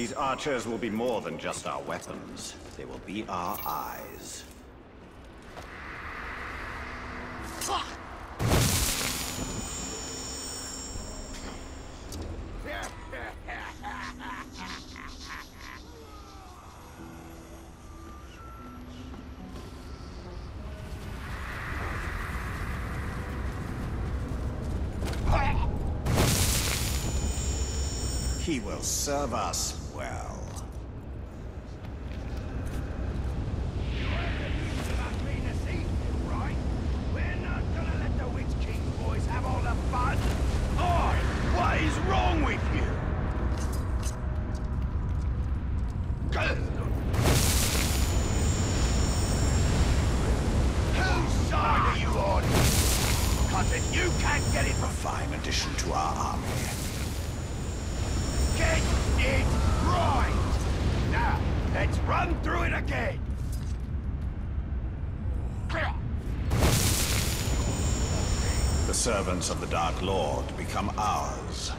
These archers will be more than just our weapons. They will be our eyes. He will serve us well. What is wrong with you? Whose side are you on? Cousin, you can't get it A fine addition to our army. Get it right! Now, let's run through it again! The servants of the Dark Lord become ours.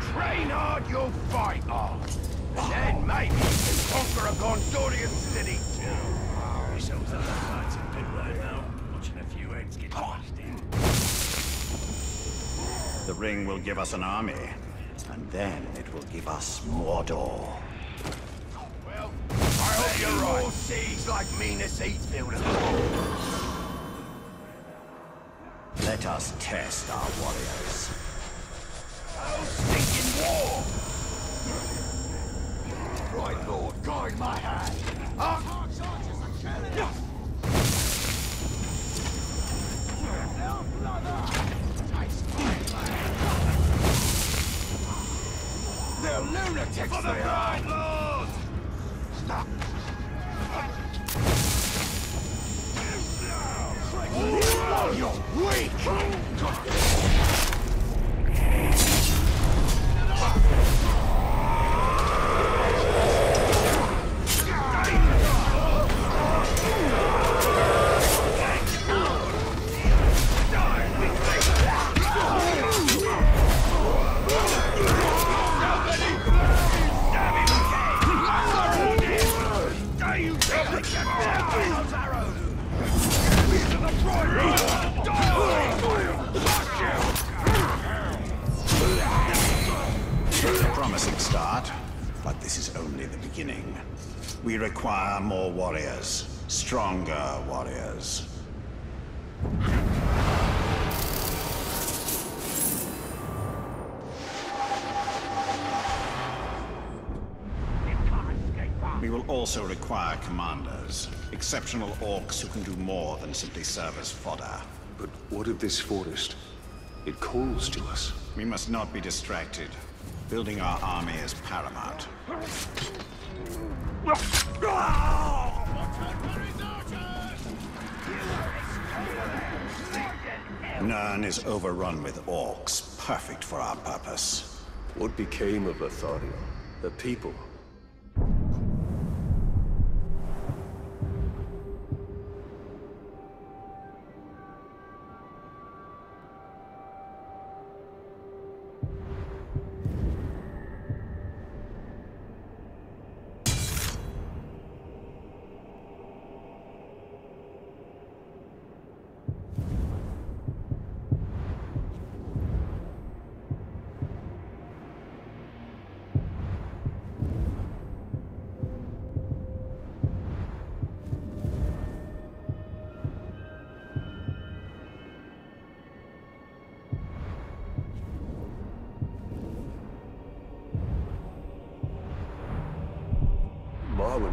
Train hard, you'll fight hard. And then maybe you can conquer a Gondorian city too. Wish I was on that fighting pit right now, watching a few heads get bashed in. The ring will give us an army, and then it will give us Mordor. Well, I hope you're right. More seas like Minas Heathfield and Let us test our warriors. Oh, stinking war! Right, Lord, guide my hand. Up! They're lunatics For the Bright Lord! Stop! Weak! This is only the beginning. We require more warriors, stronger warriors. We will also require commanders, exceptional orcs who can do more than simply serve as fodder. But what of this forest? It calls to us. We must not be distracted. Building our army is paramount. Nurn is overrun with orcs, perfect for our purpose. What became of Lithariel? The people?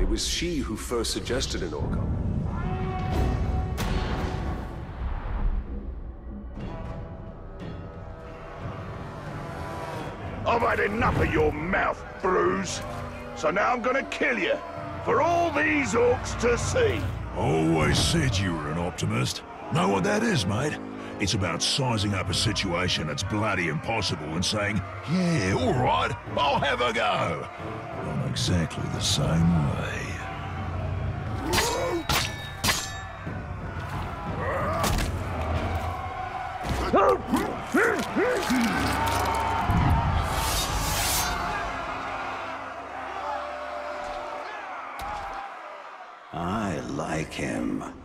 It was she who first suggested an orc. I've had enough of your mouth, Bruz. So now I'm gonna kill you. For all these orcs to see. Always said you were an optimist. Know what that is, mate? It's about sizing up a situation that's bloody impossible and saying, yeah, all right, I'll have a go. I'm exactly the same way. I like him.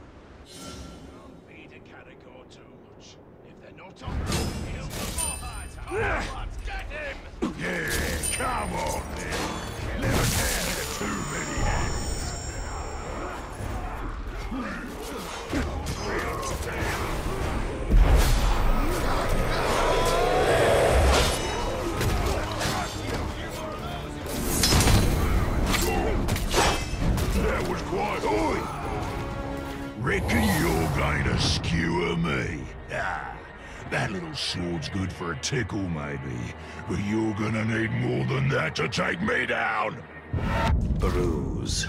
For a tickle, maybe. But you're gonna need more than that to take me down. Bruz.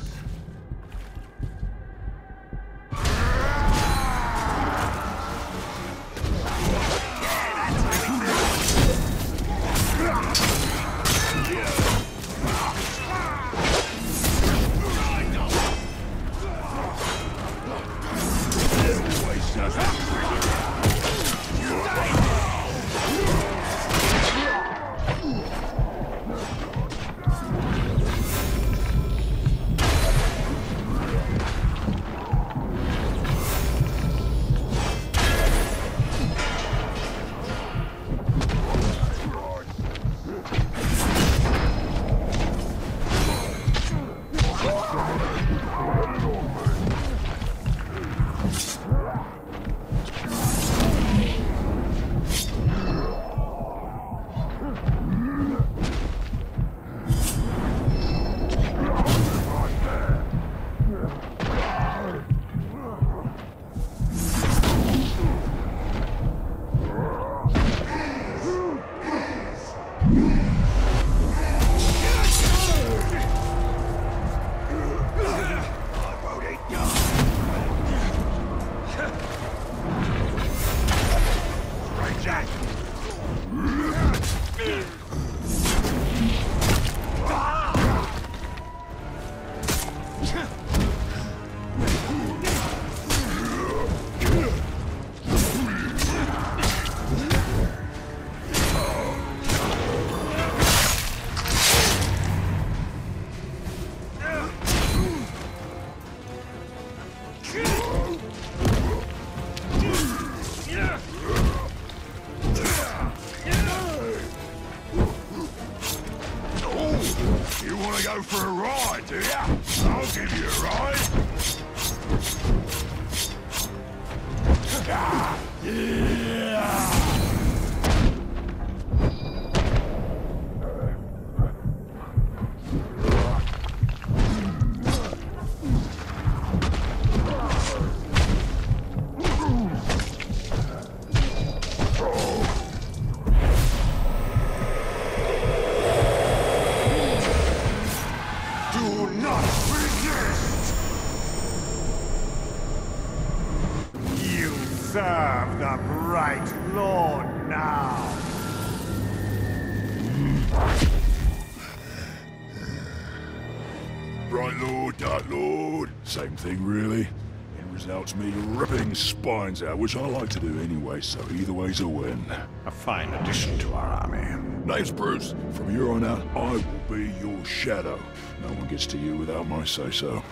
Spines out, which I like to do anyway, so either way's a win. A fine addition to our army. Name's Bruz. From here on out, I will be your shadow. No one gets to you without my say-so.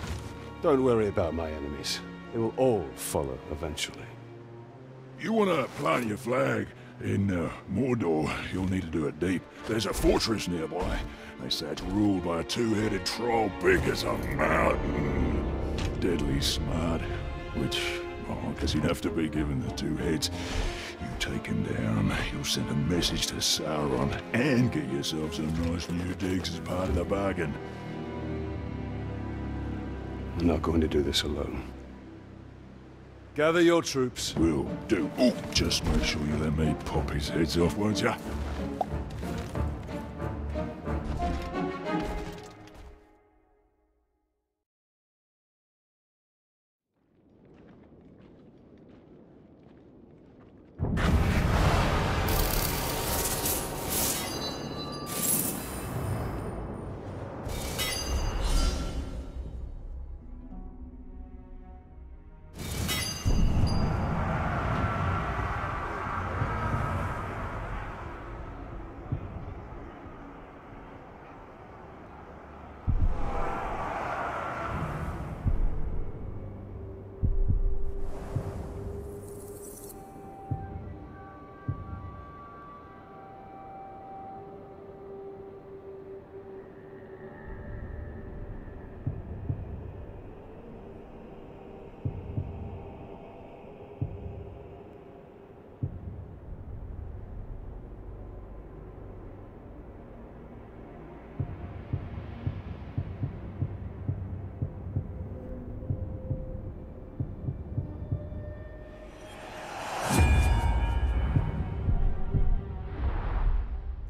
Don't worry about my enemies. They will all follow eventually. You want to plant your flag in uh, Mordor, you'll need to do it deep. There's a fortress nearby. They say it's ruled by a two-headed troll big as a mountain. Deadly smart, which, well, I guess he'd have to be given the two heads. You take him down, you'll send a message to Sauron, and get yourself some nice new digs as part of the bargain. I'm not going to do this alone. Gather your troops. We'll do. Ooh, just make sure you let me pop his heads off, won't ya?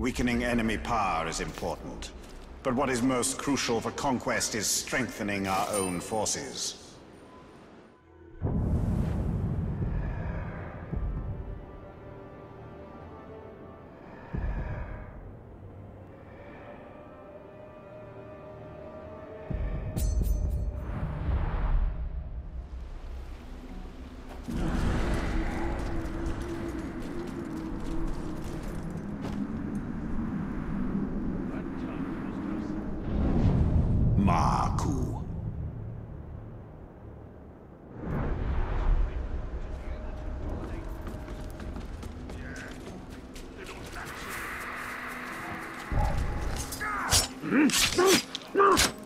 Weakening enemy power is important. But what is most crucial for conquest is strengthening our own forces. Mm-hmm.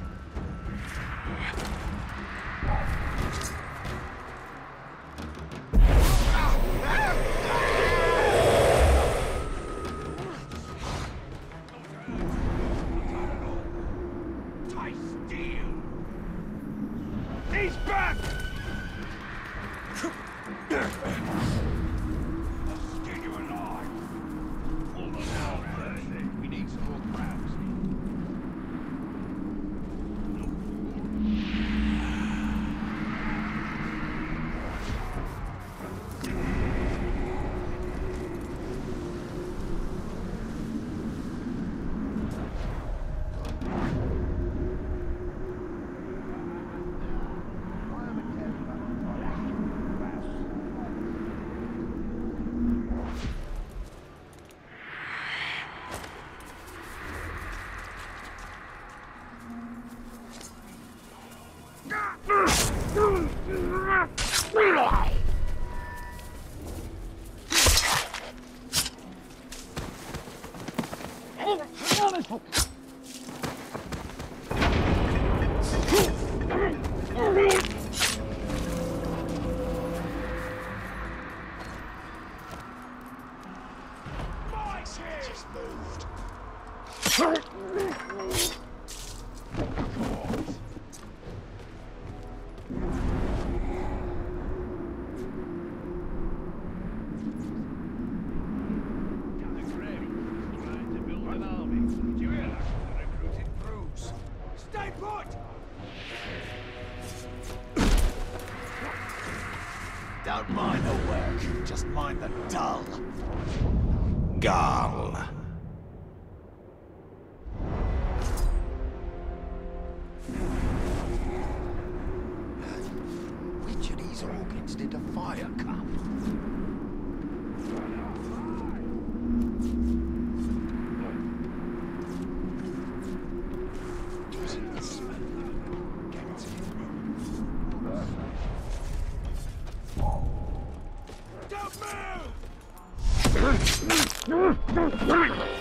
Blah! Move!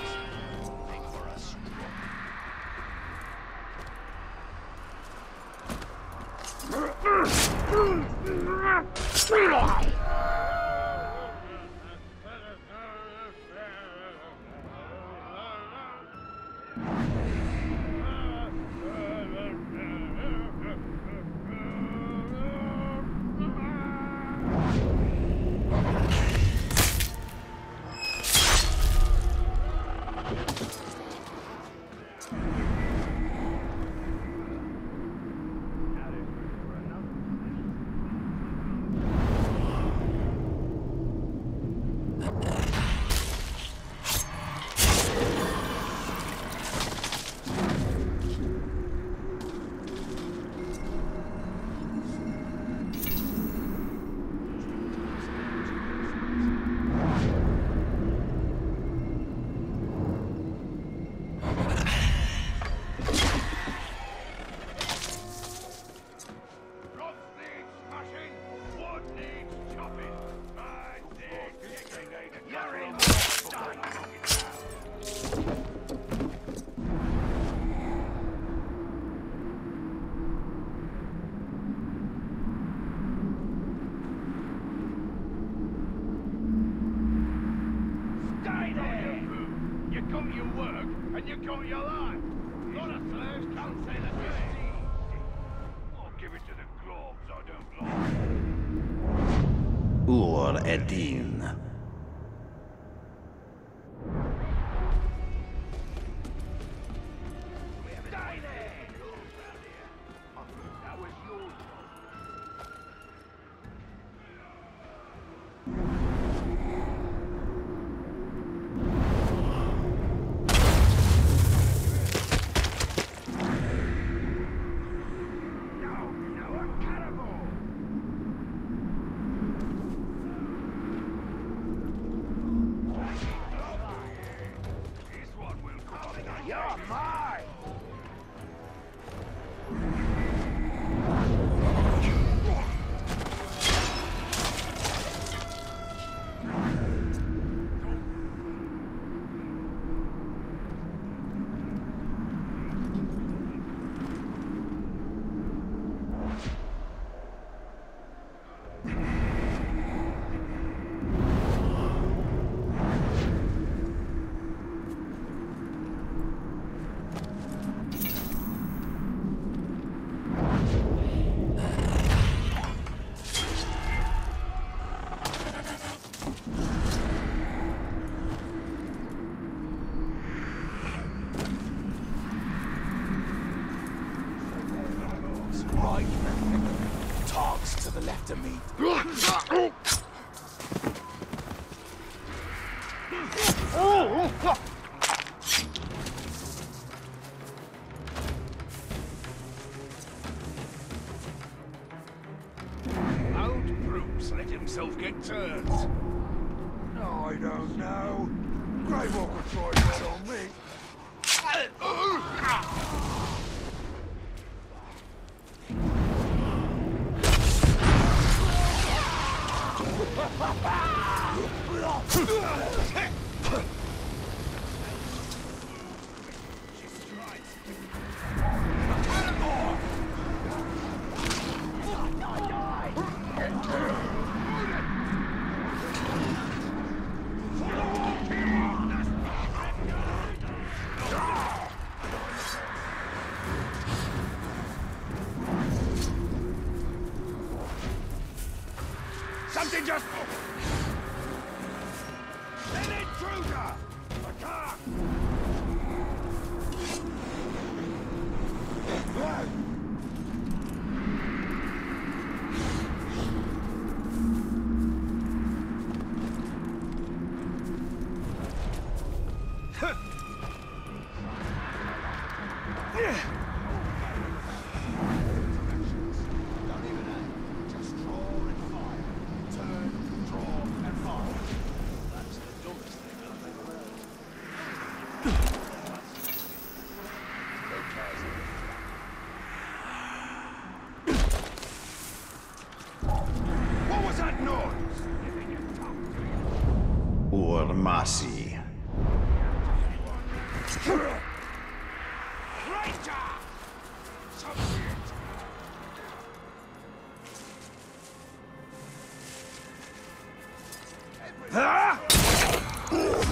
Lie.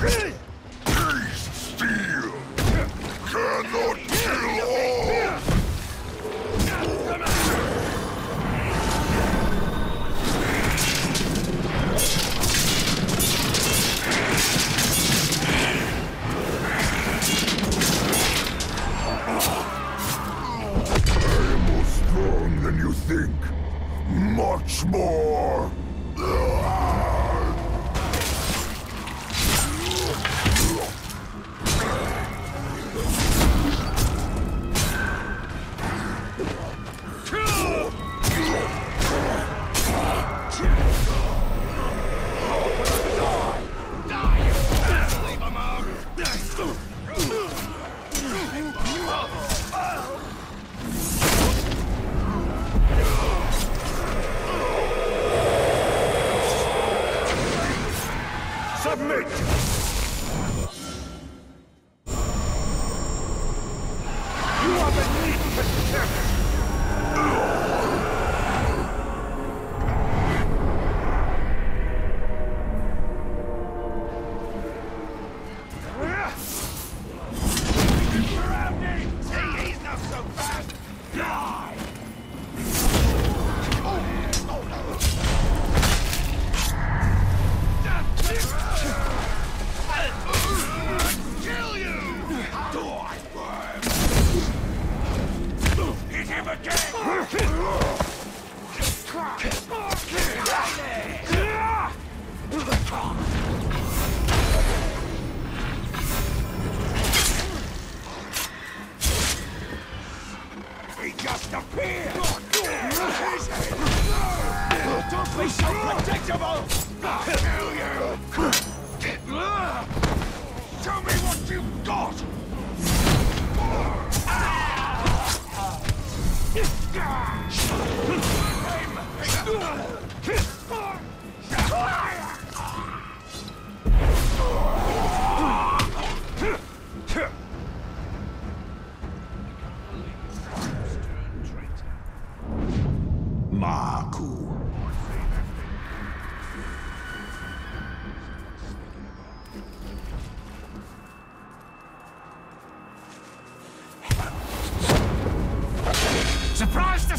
Grid!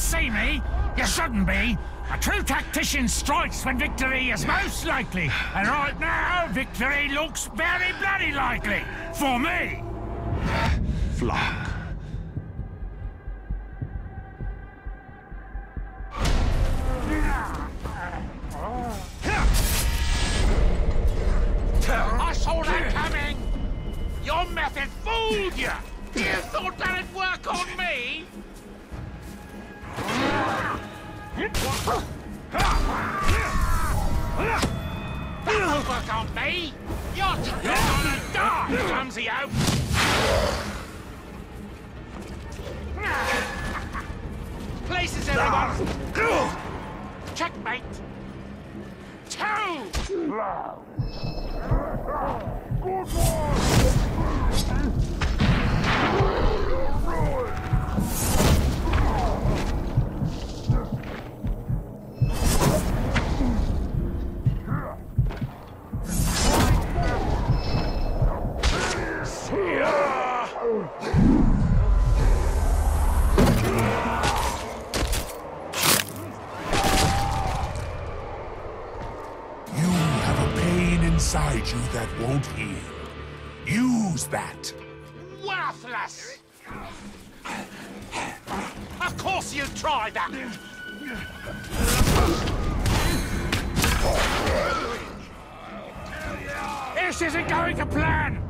see me? You shouldn't be. A true tactician strikes when victory is most likely. And right now, victory looks very bloody likely. For me. Flock. You have a pain inside you that won't heal. Use that. Worthless! Of course you try that! This isn't going to plan!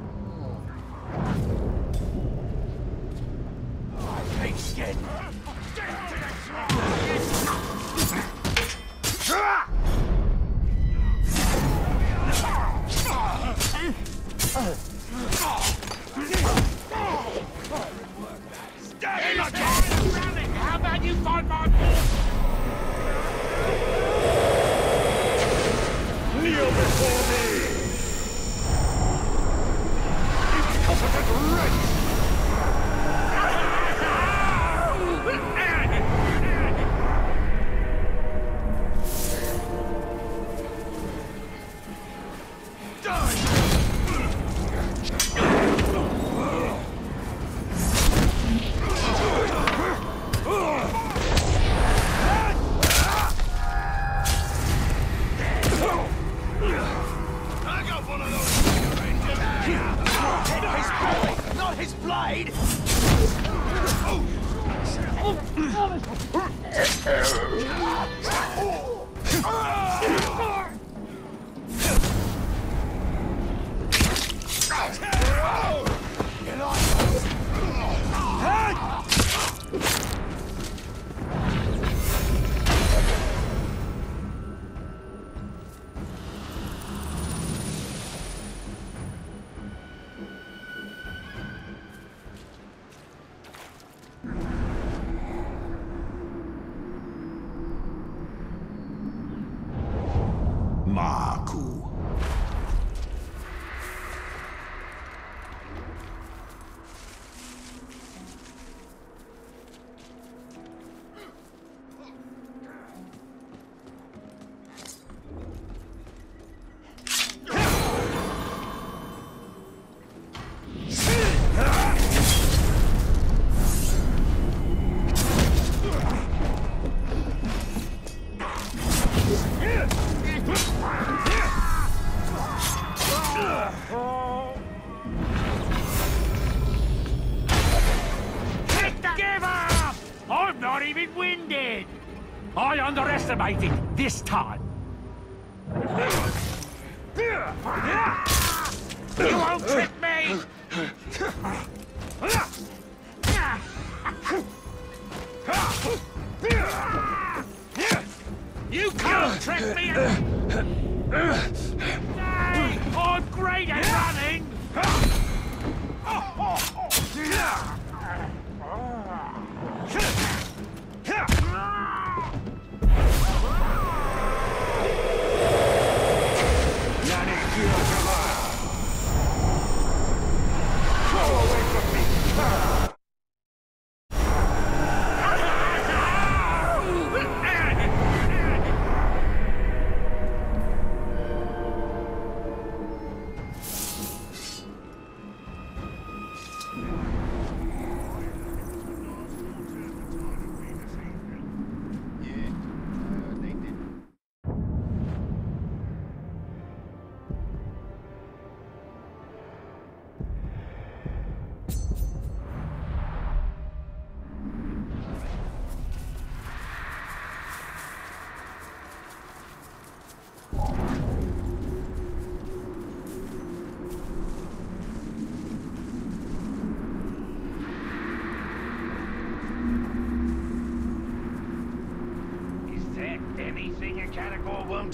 this time.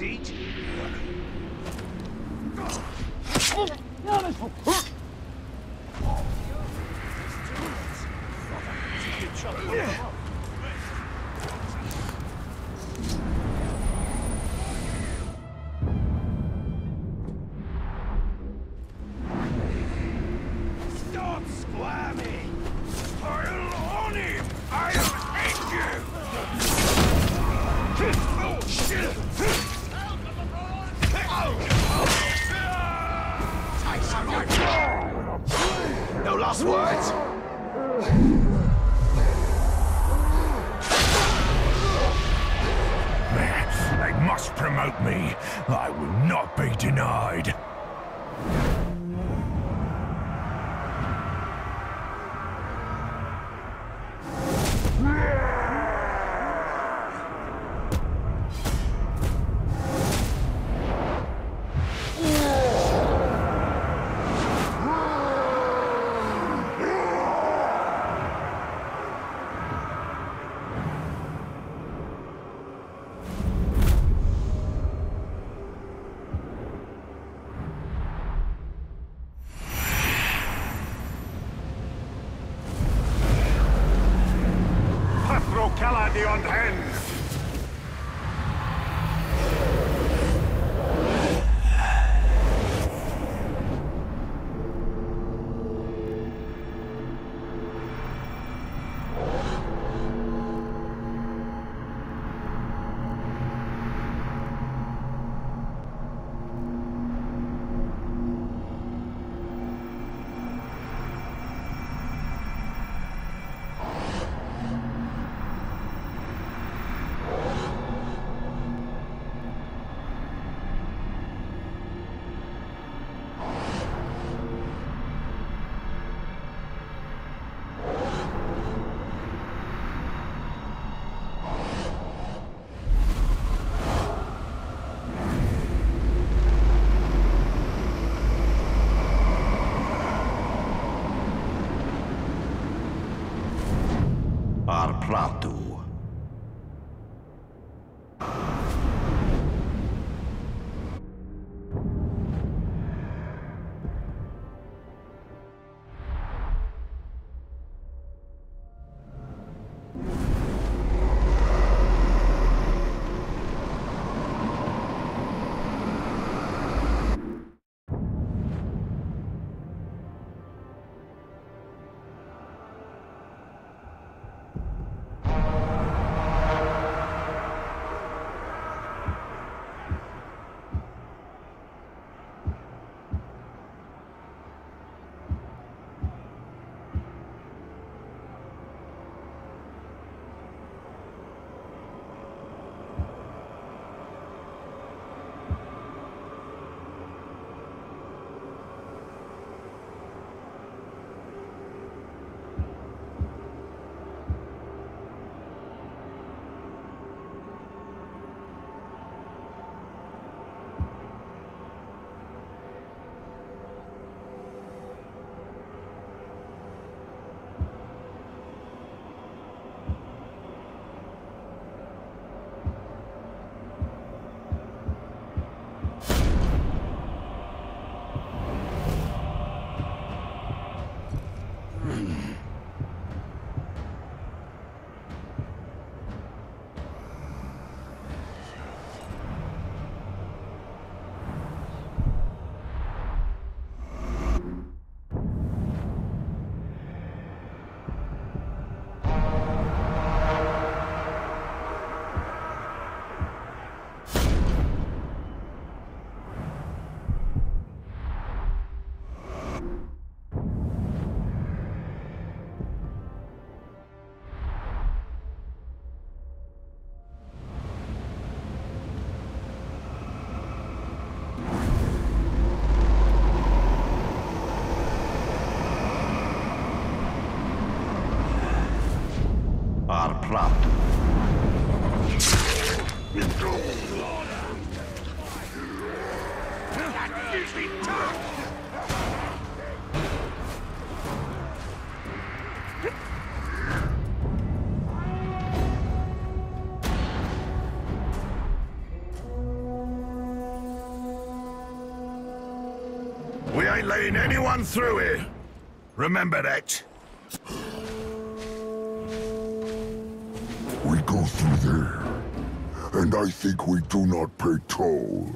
around denied. Arpratu. We ain't letting anyone through here. Remember that. We go through there, and I think we do not pay toll.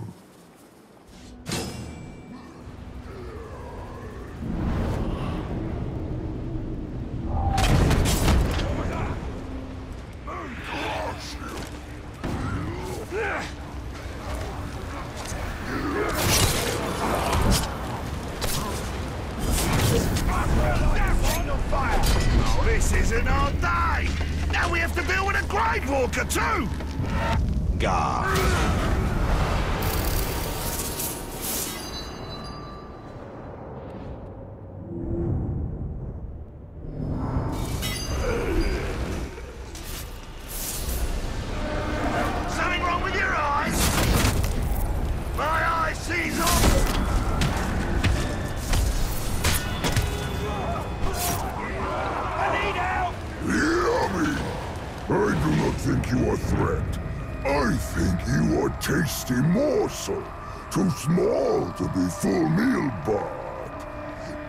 Tasty morsel. Too small to be full meal, but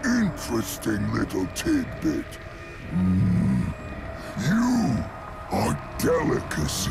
interesting little tidbit. Mm. You are delicacy.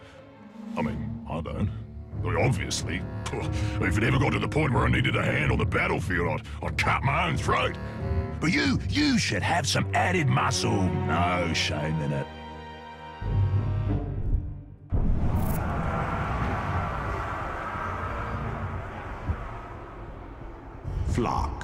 I mean, I don't. I mean, obviously. If it ever got to the point where I needed a hand on the battlefield, I'd, I'd cut my own throat. But you, you should have some added muscle. No shame in it. Flak.